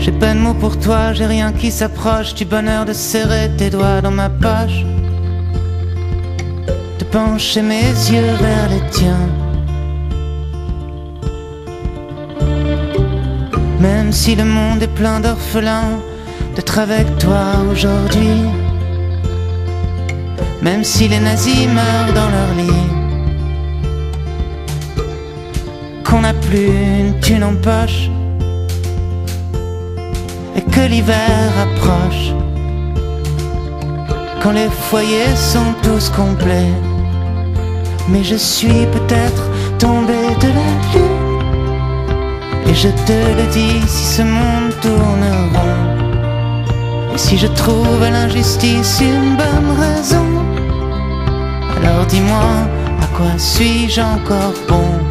J'ai pas de mots pour toi, j'ai rien qui s'approche du bonheur de serrer tes doigts dans ma poche. De pencher mes yeux vers les tiens. Même si le monde est plein d'orphelins, d'être avec toi aujourd'hui. Même si les nazis meurent dans leur lit. Qu'on n'a plus une thune en poche que l'hiver approche. Quand les foyers sont tous complets, mais je suis peut-être tombé de la lune. Et je te le dis si ce monde tourne rond. Et si je trouve à l'injustice une bonne raison, alors dis-moi à quoi suis-je encore bon?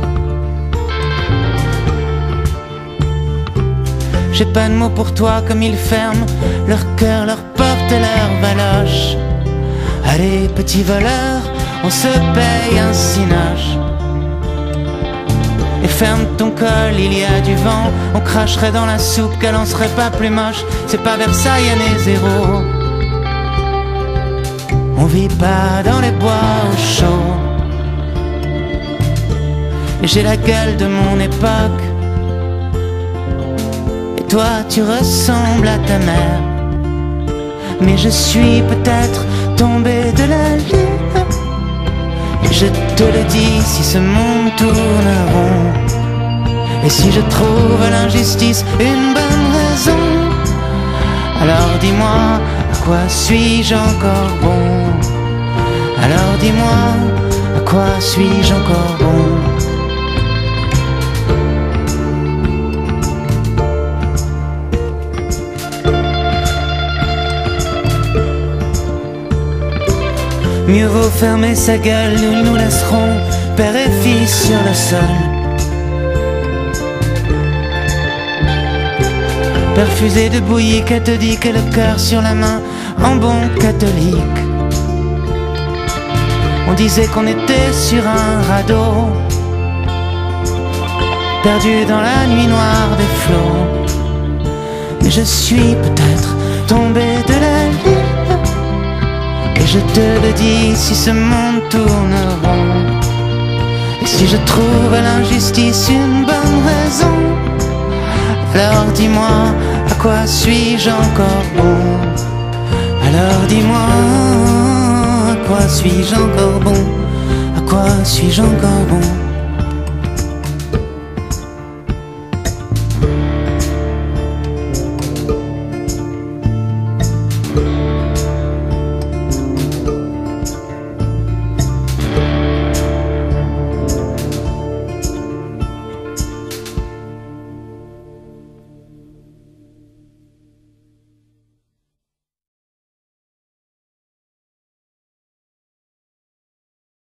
J'ai pas de mots pour toi comme ils ferment leur cœur, leur porte et leur valoche. Allez, petit voleur, on se paye un cinage. Et ferme ton col, il y a du vent. On cracherait dans la soupe qu'elle en serait pas plus moche. C'est pas Versailles, année zéro. On vit pas dans les bois au chaud. Et j'ai la gueule de mon époque. Toi, tu ressembles à ta mère. Mais je suis peut-être tombé de la lune. Et je te le dis si ce monde tourne rond. Et si je trouve l'injustice une bonne raison, alors dis-moi à quoi suis-je encore bon? Alors dis-moi à quoi suis-je encore bon? Mieux vaut fermer sa gueule, nous nous laisserons père et fils sur le sol. Perfusé de bouillie cathodique et le cœur sur la main en bon catholique. On disait qu'on était sur un radeau, perdu dans la nuit noire des flots. Mais je suis peut-être tombé de je te le dis, si ce monde tourne rond, et si je trouve à l'injustice une bonne raison, alors dis-moi, à quoi suis-je encore bon? Alors dis-moi, à quoi suis-je encore bon? À quoi suis-je encore bon?